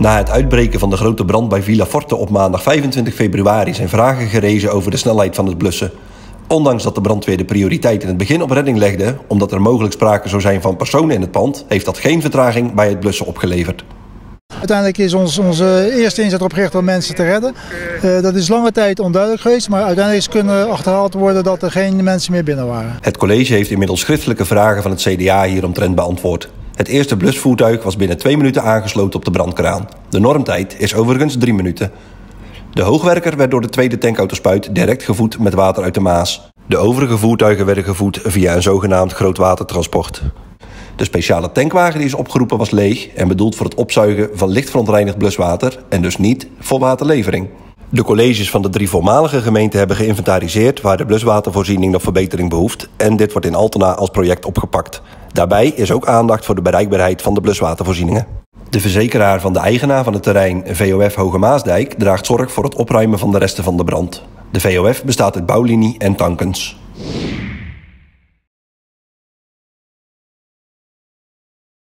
Na het uitbreken van de grote brand bij Villa Forte op maandag 25 februari zijn vragen gerezen over de snelheid van het blussen. Ondanks dat de brandweer de prioriteit in het begin op redding legde, omdat er mogelijk sprake zou zijn van personen in het pand, heeft dat geen vertraging bij het blussen opgeleverd. Uiteindelijk is ons, onze eerste inzet erop gericht om mensen te redden. Uh, dat is lange tijd onduidelijk geweest, maar uiteindelijk is kunnen achterhaald worden dat er geen mensen meer binnen waren. Het college heeft inmiddels schriftelijke vragen van het CDA hieromtrent beantwoord. Het eerste blusvoertuig was binnen twee minuten aangesloten op de brandkraan. De normtijd is overigens drie minuten. De hoogwerker werd door de tweede tankautospuit direct gevoed met water uit de Maas. De overige voertuigen werden gevoed via een zogenaamd grootwatertransport. De speciale tankwagen die is opgeroepen was leeg en bedoeld voor het opzuigen van licht verontreinigd bluswater en dus niet voor waterlevering. De colleges van de drie voormalige gemeenten hebben geïnventariseerd waar de bluswatervoorziening nog verbetering behoeft en dit wordt in Altena als project opgepakt. Daarbij is ook aandacht voor de bereikbaarheid van de bluswatervoorzieningen. De verzekeraar van de eigenaar van het terrein VOF Hoge Maasdijk draagt zorg voor het opruimen van de resten van de brand. De VOF bestaat uit bouwlinie en tankens.